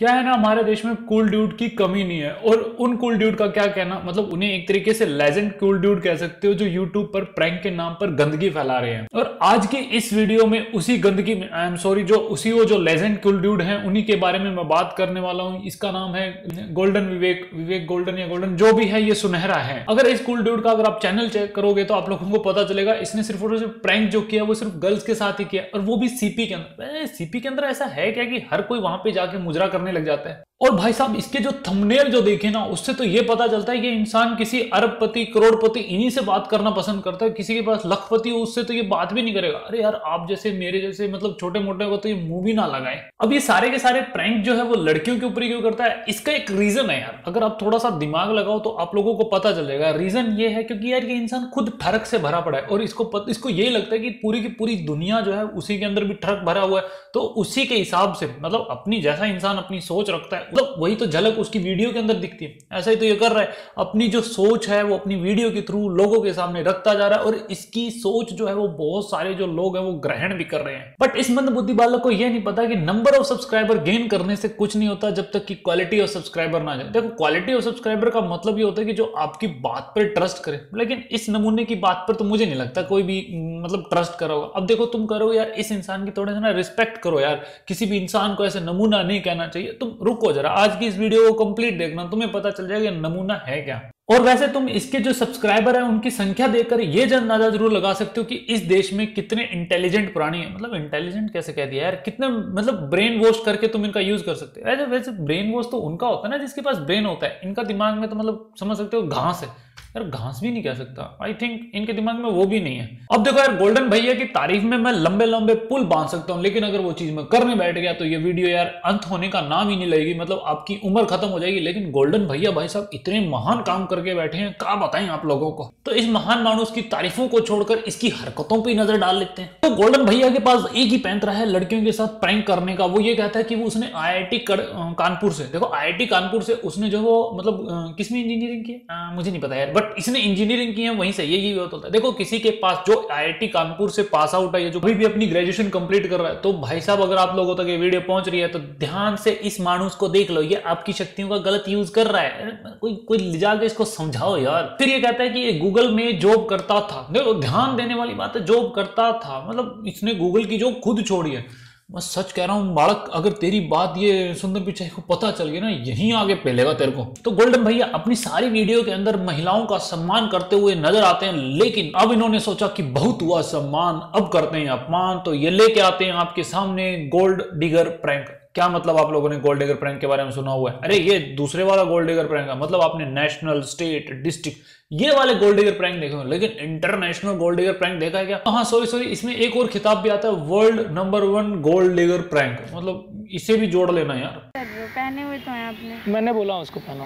क्या है ना, हमारे देश में कूल ड्यूड की कमी नहीं है। और उन कूल ड्यूड का क्या कहना मतलब उन्हें एक तरीके से लेजेंड कूल ड्यूड कह सकते हो जो यूट्यूब पर प्रैंक के नाम पर गंदगी फैला रहे हैं। और आज की इस वीडियो में उसी गंदगी में आई एम सॉरी जो उसी वो जो लेजेंड कूल ड्यूड है, उन्हीं के बारे में मैं बात करने वाला हूँ। इसका नाम है गोल्डन विवेक विवेक गोल्डन या गोल्डन जो भी है, ये सुनहरा है। अगर इस कूल ड्यूड का अगर आप चैनल चेक करोगे तो आप लोगों को पता चलेगा, इसने सिर्फ़ और सिर्फ़ प्रैंक जो किया, वो सिर्फ़ गर्ल्स के साथ ही किया। और वो भी सीपी के अंदर सीपी के अंदर ऐसा है क्या कि हर कोई वहाँ पे जाके मुजरा करने लग जाते है। और भाई साहब, इसके जो थंबनेल जो देखे ना, उससे तो ये पता चलता है कि इंसान किसी अरबपति, करोड़पति, इन्हीं से बात करना पसंद करता है, किसी के पास लखपति हो, उससे तो ये बात भी नहीं करेगा। अरे यार, आप जैसे, मेरे जैसे मतलब छोटे मोटे को तो ये मुँह भी ना लगाए। अब ये सारे के सारे प्रैंक जो है, वो लड़कियों के ऊपर क्यों करता है? इसका एक रीजन है यार। अगर आप थोड़ा सा दिमाग लगाओ तो आप लोगों को पता चल जाएगा। रीजन ये है, क्योंकि यार, ये इंसान खुद ठरक से भरा पड़ा है, और इसको इसको यही लगता है कि पूरी की पूरी दुनिया जो है, उसी के अंदर भी ठरक भरा हुआ है। तो उसी के हिसाब से मतलब अपनी, जैसा इंसान अपनी सोच रखता है मतलब वही तो झलक उसकी वीडियो के अंदर दिखती है। ऐसा ही तो ये कर रहा है। अपनी जो सोच है, वो अपनी वीडियो के थ्रू लोगों के सामने रखता जा रहा है और इसकी सोच जो है, वो बहुत सारे जो लोग हैं, वो ग्रहण भी कर रहे हैं। बट इस मंद बुद्धि बालक को यह नहीं पता कि नंबर ऑफ़ सब्सक्राइबर गेन करने से कुछ नहीं होता जब तक कि क्वालिटी ऑफ़ सब्सक्राइबर ना जाए। देखो क्वालिटी ऑफ़ सब्सक्राइबर का मतलब ये होता है कि जो आपकी बात पर ट्रस्ट करे। लेकिन इस नमूने की बात पर तो मुझे नहीं लगता कोई भी मतलब ट्रस्ट करा होगा। अब देखो, तुम करो यार, इस इंसान की थोड़े सा ना रिस्पेक्ट करो यार। किसी भी इंसान को ऐसे नमूना नहीं कहना चाहिए। तुम रुको जरा आज की इस वीडियो को कंप्लीट देखना, तुम्हें पता चल जाएगा नमूना है क्या। और वैसे तुम इसके जो सब्सक्राइबर है, उनकी संख्या देखकर ये अंदाज़ा ज़रूर लगा सकते हो कि इस देश में कितने इंटेलिजेंट प्राणी है। मतलब इंटेलिजेंट कैसे कह दिया यार? कितने मतलब ब्रेन वॉश करके तुम इनका यूज़ कर सकते हो। वैसे वैसे ब्रेन वॉश तो उनका होता है ना, जिसके पास ब्रेन होता है। इनका दिमाग में तो मतलब समझ सकते हो, घास है। यार घास भी नहीं कह सकता। आई थिंक इनके दिमाग में वो भी नहीं है। अब देखो यार गोल्डन भैया की तारीफ़ में मैं लंबे लंबे पुल बाँध सकता हूँ, लेकिन अगर वो चीज़ मैं करने बैठ गया तो ये वीडियो यार अंत होने का नाम ही नहीं लगेगी। मतलब आपकी उम्र खत्म हो जाएगी, लेकिन गोल्डन भैया भाई साहब इतने महान काम करके बैठे हैं, क्या बताएँ आप लोगों को? तो इस महान मानुस की तारीफों को छोड़कर इसकी हरकतों पर नज़र डाल लेते हैं। तो गोल्डन भैया के पास एक ही पैंतरा है, लड़कियों के साथ प्रैंक करने का। वो ये कहता है कि वो उसने आईआईटी कानपुर से, देखो आईआईटी कानपुर से उसने जो वो मतलब किसमें इंजीनियरिंग की मुझे नहीं पता यार बट इसने इंजीनियरिंग की है, वहीं से यही होता है। देखो, किसी के पास, जो आईआईटी कानपुर से पास आउट है जो भी अपनी ग्रेजुएशन कंप्लीट कर रहा है तो भाई साहब, अगर आप लोगों तक ये वीडियो पहुँच रही है तो ध्यान से इस मानूस को देख लो, ये आपकी शक्तियों का गलत यूज़ कर रहा है। कोई कोई ले जाकर इसको समझाओ यार। फिर ये कहता है कि ये गूगल में जॉब करता था। देखो, ध्यान देने वाली बात है जॉब करता था। मतलब इसने गूगल की जॉब खुद छोड़ी है। मैं सच कह रहा हूँ, बालक, अगर तेरी बात ये सुंदर पिचाई को पता चल गया ना, यहीं आगे पहलेगा तेरे को। तो गोल्डन भैया, अपनी सारी वीडियो के अंदर महिलाओं का सम्मान करते हुए नज़र आते हैं, लेकिन अब इन्होंने सोचा कि बहुत हुआ सम्मान, अब करते हैं अपमान तो ये लेके आते हैं आपके सामने गोल्ड डिगर प्रैंक। क्या मतलब आप लोगों ने गोल्ड डिगर प्रैंक के बारे में सुना हुआ है? अरे ये दूसरे वाला गोल्ड डिगर प्रैंक है मतलब आपने नेशनल स्टेट डिस्ट्रिक्ट ये वाले गोल्ड डिगर प्रैंक देखे लेकिन इंटरनेशनल गोल्ड डिगर प्रैंक देखा है क्या? हाँ सॉरी सॉरी इसमें एक और खिताब भी आता है world number one gold digger prank मतलब इसे भी जोड़ लेना यार। पहने हुए तो हैं आपने। मैंने बोला उसको पहना।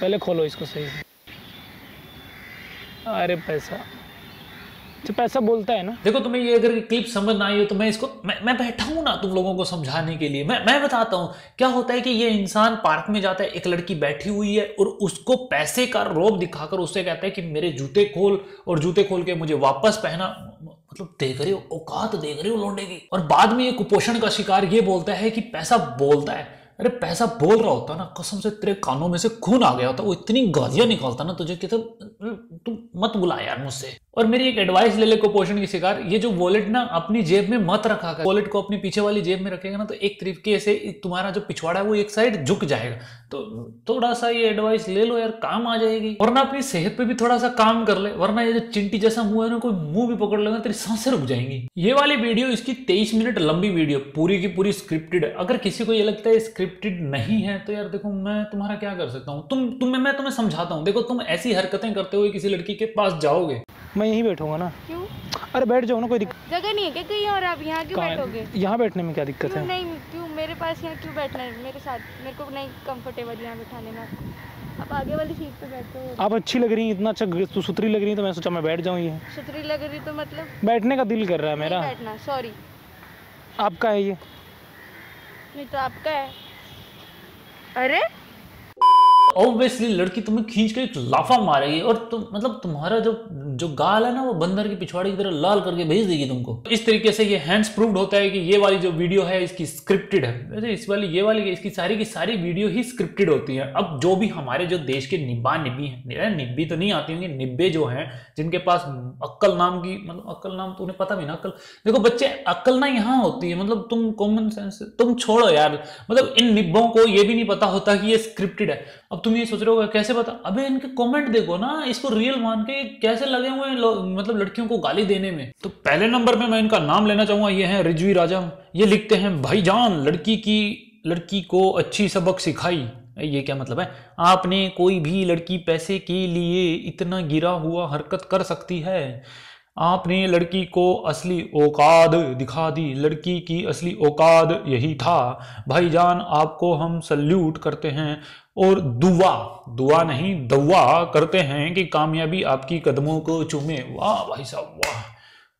पहले खोलो इसको सही अरे पैसा। तो पैसा बोलता है ना। देखो तुम्हें ये अगर क्लिप समझ ना आई हो तो मैं इसको मैं, मैं बैठा हूँ ना तुम लोगों को समझाने के लिए। मैं मैं बताता हूँ क्या होता है कि ये इंसान पार्क में जाता है एक लड़की बैठी हुई है और उसको पैसे का रोब दिखाकर उससे कहता है कि मेरे जूते खोल और जूते खोल के मुझे वापस पहना। मतलब देख रहे हो औकात देख रहे हो लौंडे की। और बाद में ये कुपोषण का शिकार ये बोलता है कि पैसा बोलता है। अरे पैसा बोल रहा होता ना कसम से तेरे कानों में से खून आ गया होता वो इतनी गालियाँ निकालता ना तुझे कहते तू मत बुला यार मुझसे। और मेरी एक एडवाइस ले ले कुपोषण की शिकार। ये जो वॉलेट ना अपनी जेब में मत रखा कर। वॉलेट को अपनी पीछे वाली जेब में रखेगा ना तो एक तरीके से तुम्हारा जो पिछवाड़ा है वो एक साइड झुक जाएगा। तो थोड़ा सा ये एडवाइस ले लो यार, काम आ जाएगी। वरना अपनी सेहत पे भी थोड़ा सा काम कर ले। वरना ये जो चिंटी जैसा मुँह है ना, कोई मुँह भी पकड़ लेगा, तेरी साँसें रुक जाएँगी। ये वाली वीडियो इसकी तेईस मिनट लंबी वीडियो पूरी की पूरी स्क्रिप्टेड अगर किसी को ये लगता है स्क्रिप्टेड नहीं है तो यार देखो, मैं तुम्हारा क्या कर सकता हूँ? तुम, तुम्हें, मैं तुम्हें समझाता हूँ। देखो, तुम ऐसी हरकतें करते हुए किसी लड़की के पास जाओगे। मैं यहीं बैठूँगा ना। क्यों? अरे बैठ जाओ ना कोई दिक्कत जगह नहीं है क्या कहीं और? आप यहाँ क्यों बैठोगे? यहाँ बैठने में क्या दिक्कत है? नहीं क्यों? मेरे पास यहाँ क्यों बैठना है? मेरे साथ मेरे को नहीं कंफर्टेबल यहाँ बैठाने में आप आगे वाली सीट पे बैठो। आप अच्छी लग रही हैं इतना अच्छा तू सुथरी लग रही है तो मैं सोचा मैं बैठ जाऊँ ये। सुथरी लग रही तो मतलब? बैठने का दिल कर रहा है मेरा। बैठना सॉरी आपका है ये। नहीं तो आपका है। अरे? ऑब्वियसली लड़की तुम्हें खींच के एक लाफा मारेगी और तुम मतलब तुम्हारा जो जो गाल है ना, वो बंदर की पिछवाड़ी की तरह लाल करके भेज देगी तुमको। इस तरीके से ये हैंड्स प्रूव्ड होता है कि ये वाली जो वीडियो है, इसकी स्क्रिप्टेड है। वैसे इस वाली, ये वाली, इसकी सारी की सारी वीडियो ही स्क्रिप्टेड होती है। अब जो भी हमारे जो देश के निब्बा निब्बी हैं निब्बी तो नहीं आती होंगी, निब्बे जो हैं, जिनके पास अक्कल नाम की मतलब अक्कल नाम तो उन्हें पता भी ना, अक्कल। देखो बच्चे, अक्कल ना यहाँ होती है मतलब तुम कॉमन सेंस तुम छोड़ो यार। मतलब इन निब्बों को ये भी नहीं पता होता कि ये स्क्रिप्टेड है। अब तुम ये सोच रहे हो, कैसे पता? अबे इनके कमेंट देखो ना, इसको रियल मान के कैसे लगे हुए हैं मतलब लड़कियों को गाली देने में? तो पहले नंबर पे मैं इनका नाम लेना चाहूँगा, ये है रिजवी राजा। ये लिखते हैं भाईजान लड़की की, लड़की को अच्छी सबक सिखाई। ये क्या मतलब है? आपने कोई भी लड़की पैसे के लिए इतना गिरा हुआ हरकत कर सकती है। आपने लड़की को असली औकाद दिखा दी। लड़की की असली औकाद यही था। भाईजान आपको हम सल्यूट करते हैं। और दुआ दुआ नहीं दुआ करते हैं कि कामयाबी आपकी कदमों को चूमे। वाह भाई साहब, वाह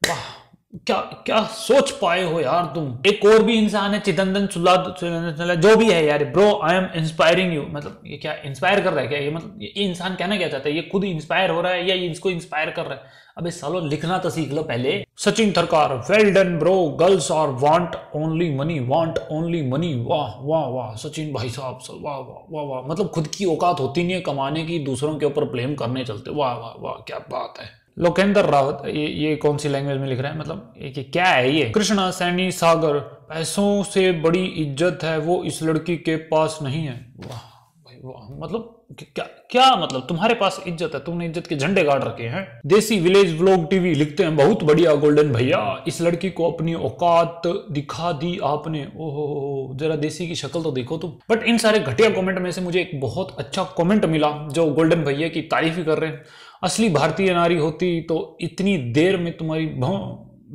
वाह। क्या क्या सोच पाए हो यार तुम? एक और भी इंसान है चिदंदन सुल्ला जो भी है यार। Bro I am inspiring you मतलब ये क्या इंस्पायर कर रहा है क्या? ये मतलब ये इंसान कहना क्या चाहता है? ये खुद इंस्पायर हो रहा है या ये इसको इंस्पायर कर रहा है? अबे सालो लिखना तो सीख लो पहले। Sachin थरकार well done bro girls are want only money want only money वाह वाह वाह, सचिन भाई साहब वाह वाह वाह वाह। मतलब खुद की औकात होती नहीं है कमाने की, दूसरों के ऊपर ब्लेम करने चलते। वाह वाह वाह, क्या बात है। लोकेंद्र रावत ये ये कौन सी लैंग्वेज में लिख रहा है? मतलब ये क्या है ये? कृष्णा, सैनी, सागर, पैसों से बड़ी इज़्ज़त है, वो इस लड़की के पास नहीं है। वाह, भाई वाह मतलब क्या क्या मतलब? तुम्हारे पास इज़्ज़त है, तुमने इज़्ज़त के झंडे गाड़ रखे हैं। देसी विलेज व्लॉग टीवी लिखते हैं, बहुत बढ़िया, गोल्डन भैया। इस लड़की को अपनी औकात दिखा दी आपने। ओहो, जरा देसी की शक्ल तो देखो तुम। बट इन सारे घटिया कमेंट में से मुझे एक बहुत अच्छा कमेंट मिला, जो गोल्डन भैया की तारीफ़ ही कर रहे हैं। असली भारतीय नारी होती तो इतनी देर में तुम्हारी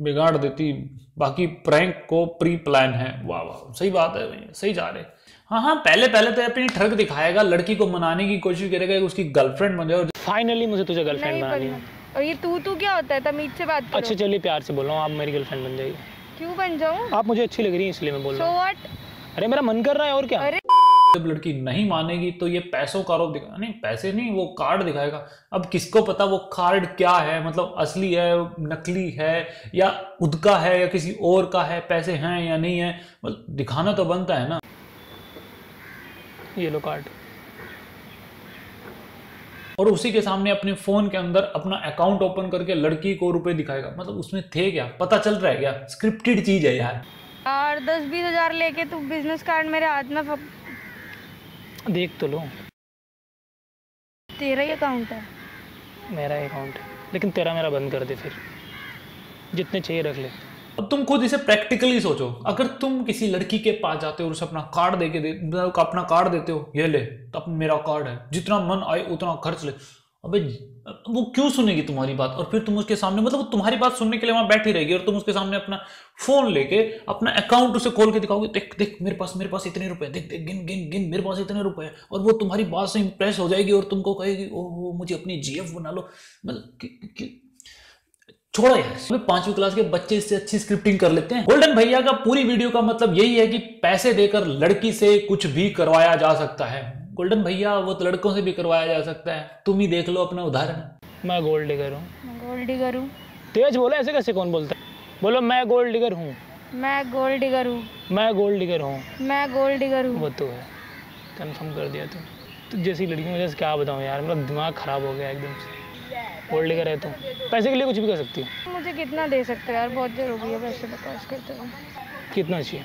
बिगाड़ देती। बाकी प्रैंक को प्री प्लान है। वाह वाह सही बात है सही जा रहे। हाँ हाँ पहले पहले तो अपनी ठग दिखाएगा लड़की को मनाने की कोशिश करेगा उसकी गर्लफ्रेंड बन जाए फाइनली मुझे तुझे गर्लफ्रेंड बनानी है। और ये तू तू क्या होता है? तमीज से बात करो। अच्छा चलिए प्यार से बोल रहा हूँ आप मेरी गर्लफ्रेंड बन जाएगी क्यों बन जाऊँ? आप मुझे अच्छी लग रही है इसलिए मैं बोल रहा हूँ। अरे मेरा मन कर रहा है और क्या? अरे जब लड़की नहीं मानेगी तो ये पैसों का आरोप दिखा नहीं पैसे नहीं वो कार्ड दिखाएगा। अब किसको पता वो कार्ड क्या है? मतलब असली है नकली है या उदका है या किसी और का है पैसे हैं या नहीं है? मतलब दिखाना तो बनता है ना। ये लो कार्ड। और उसी के सामने अपने फ़ोन के अंदर अपना अकाउंट ओपन करके लड़की को रुपए दिखाएगा। मतलब उसमें थे क्या? पता चल रहा है क्या? स्क्रिप्टेड चीज़ है यार। यार दस बीस हज़ार लेके तू बिज़नेस कार्ड मेरे हाथ में देख तो लो। तेरा ही अकाउंट है। मेरा अकाउंट है। लेकिन तेरा मेरा बंद कर दे फिर। जितने चाहिए रख ले। अब तुम खुद इसे प्रैक्टिकली सोचो। अगर तुम किसी लड़की के पास जाते हो और उसे अपना कार्ड दे के दे अपना कार्ड देते हो ये ले तो मेरा कार्ड है। जितना मन आए उतना खर्च ले। अबे, वो क्यों सुनेगी तुम्हारी बात? और फिर तुम उसके सामने मतलब वो तुम्हारी बात सुनने के लिए वहाँ बैठी रहेगी और तुम उसके सामने अपना फ़ोन लेके, अपना अकाउंट उसे खोल के दिखाओगे, देख देख, मेरे पास मेरे पास इतने रुपए देख देख, गिन गिन गिन, मेरे पास इतने रुपए और वो तुम्हारी बात से इंप्रेस हो जाएगी और तुमको कहेगी, ओह, मुझे अपनी जीएफ बना लो। मतलब छोड़ो यार। पांचवी क्लास के बच्चे इससे अच्छी स्क्रिप्टिंग कर लेते हैं। गोल्डन भैया का पूरी वीडियो का मतलब यही है कि पैसे देकर लड़की से कुछ भी करवाया जा सकता है। गोल्डन भैया वो तो लड़कों से भी करवाया जा सकता है। तुम ही देख लो अपना उदाहरण। मैं गोल्ड डिगर हूँ। गोल्ड डिगर हूँ। तेज बोलो ऐसे कैसे कौन बोलता है? बोलो मैं गोल्ड डिगर हूँ। मैं गोल्ड डिगर हूँ। मैं गोल्ड डिगर हूँ। मैं गोल्ड डिगर हूँ। वो तो है। कंफर्म कर दिया तुम तो जैसी लड़की मुझे क्या बताऊँ यार मेरा दिमाग खराब हो गया एकदम से। गोल्ड डिगर है तुम पैसे के लिए कुछ भी कर सकती हूँ। मुझे कितना दे सकते हो यार? बहुत देर हो गई है पैसे बकवास करते हुए। कितना चाहिए?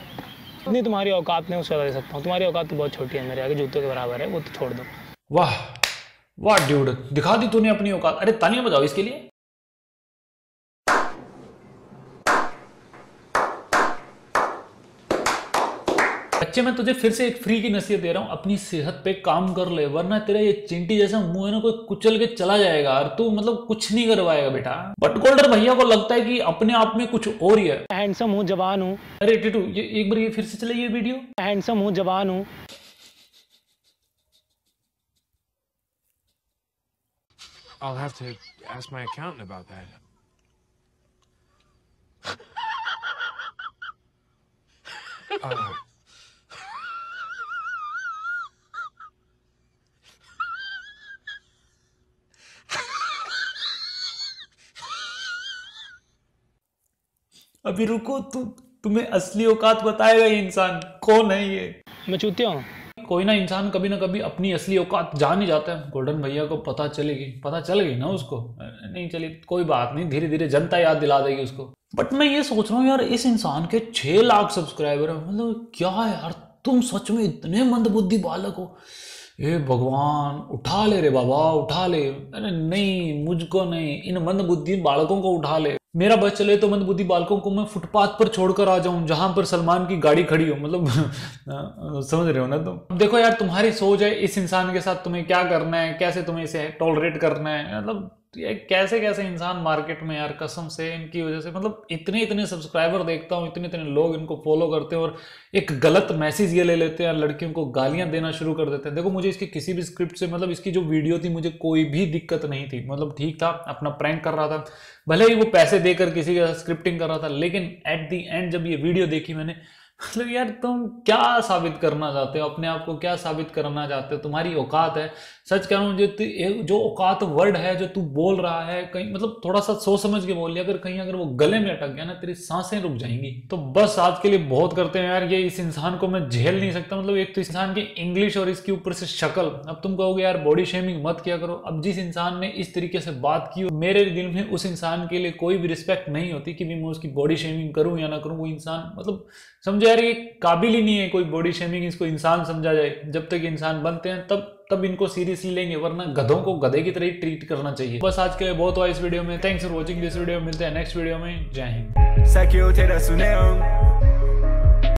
इतनी तुम्हारी औकात नहीं उससे दे सकता हूँ। तुम्हारी औकात तो बहुत छोटी है मेरे आगे जूतों के बराबर है, वो तो छोड़ दो। वाह वाह ड्यूड दिखा दी तूने अपनी औकात। अरे तालियाँ बजाओ इसके लिए। बच्चे मैं तुझे फिर से एक फ्री की नसीहत दे रहा हूँ। अपनी सेहत पे काम कर ले वरना तेरा ये चिंटी जैसा मुँह है ना कोई कुचल के चला जाएगा और तू मतलब कुछ नहीं करवाएगा बेटा। बट गोल्डर भैया को लगता है कि अपने आप में कुछ और ही है। हैंडसम हूँ जवान हूँ। अरे टिटू ये एक बार ये फिर से चलाइए वीडियो हैंडसम हूँ जवान हूँ। I'll have to ask my accountant about that. uh, अभी रुको तू तुम्हें असली औकात बताएगा ये इंसान। कौन है ये? मैं चूतिया हूँ। कोई ना इंसान कभी ना कभी अपनी असली औकात जान ही जाता है। गोल्डन भैया को पता चलेगी। पता चल गई ना उसको? नहीं चली कोई बात नहीं धीरे धीरे जनता याद दिला देगी उसको। बट मैं ये सोच रहा हूँ यार इस इंसान के छह लाख सब्सक्राइबर है। मतलब क्या है यार तुम सच में इतने मंदबुद्धि बालक हो। हे भगवान उठा ले रे बाबा उठा ले। अरे नहीं मुझको नहीं इन मंदबुद्धि बालकों को उठा ले। मेरा बस चले तो मंदबुद्धि बालकों को मैं फुटपाथ पर छोड़कर आ जाऊँ, जहाँ पर सलमान की गाड़ी खड़ी हो मतलब समझ रहे हो ना तुम तो? देखो यार, तुम्हारी सोच है, इस इंसान के साथ तुम्हें क्या करना है, कैसे तुम्हें इसे टॉलरेट करना है मतलब कैसे कैसे इंसान मार्केट में यार कसम से इनकी वजह से मतलब इतने इतने सब्सक्राइबर देखता हूँ, इतने इतने लोग इनको फॉलो करते हैं और एक गलत मैसेज ये ले लेते हैं, लड़कियों को गालियाँ देना शुरू कर देते हैं। देखो, मुझे इसकी किसी भी स्क्रिप्ट से मतलब इसकी जो वीडियो थी, मुझे कोई भी दिक्कत नहीं थी। मतलब ठीक था, अपना प्रैंक कर रहा था, भले ही वो पैसे देकर किसी का स्क्रिप्टिंग कर रहा था, लेकिन एट दी एंड जब ये वीडियो देखी मैंने मतलब यार तुम क्या साबित करना चाहते हो? अपने आप को क्या साबित करना चाहते हो? तुम्हारी औकात है। सच कह रहा हूँ, जो जो औकात वर्ड है, जो तू बोल रहा है, कहीं मतलब थोड़ा सा सोच समझ के बोल लिया, अगर कहीं अगर वो गले में अटक गया ना, तेरी साँसें रुक जाएँगी। तो बस आज के लिए बहुत करते हैं यार, ये इस इंसान को मैं झेल नहीं सकता। मतलब एक तो इंसान की इंग्लिश और इसके ऊपर से शक्ल। अब तुम कहोगे, यार बॉडी शेमिंग मत किया करो। अब जिस इंसान ने इस तरीके से बात की, मेरे दिल में उस इंसान के लिए कोई भी रिस्पेक्ट नहीं होती कि मैं उसकी बॉडी शेमिंग करूँ या ना करूँ। वो इंसान मतलब समझो? यार ये काबिल ही नहीं है, कोई बॉडी शेमिंग इसको इंसान समझा जाए। जब तक इंसान बनते हैं, तब तब इनको सीरियसली लेंगे, वरना गधों को गधे की तरह ही ट्रीट करना चाहिए। बस आज के बहुत हुआ इस वीडियो में। Thanks for watching this video मिलते हैं नेक्स्ट वीडियो में। जय हिंद।